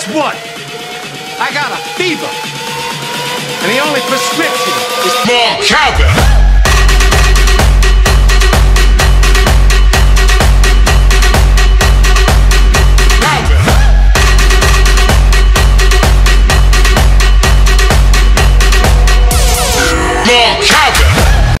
guess what? I got a fever. And the only prescription is more cowbell. More!